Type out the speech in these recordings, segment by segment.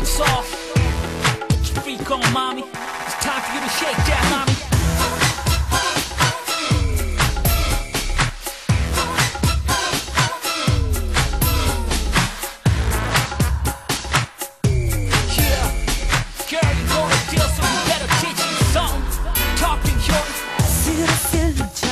lights off. Freak on mommy. It's time for you to shake that mommy. Talking your, feel the feeling.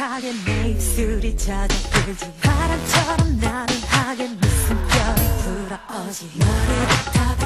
하게 내 입술이 차가들지. 바람처럼 나를 하게 무슨 별이 불어오지. 너를 다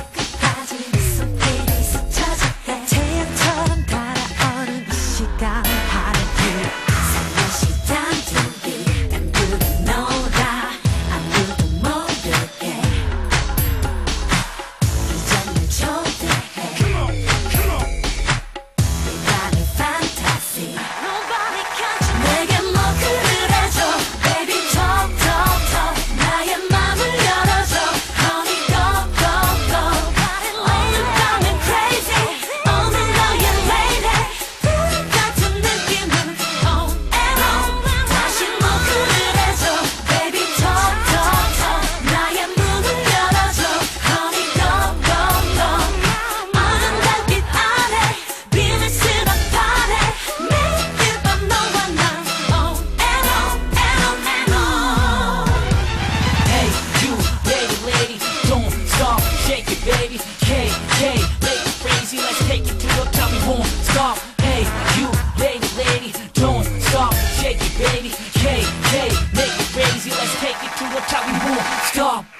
baby. K, K, lady crazy, let's take it to a top. We won't stop. Hey, you, lady, lady, don't stop. Shake it, baby. K, K, make it crazy, let's take it to a top. We won't stop.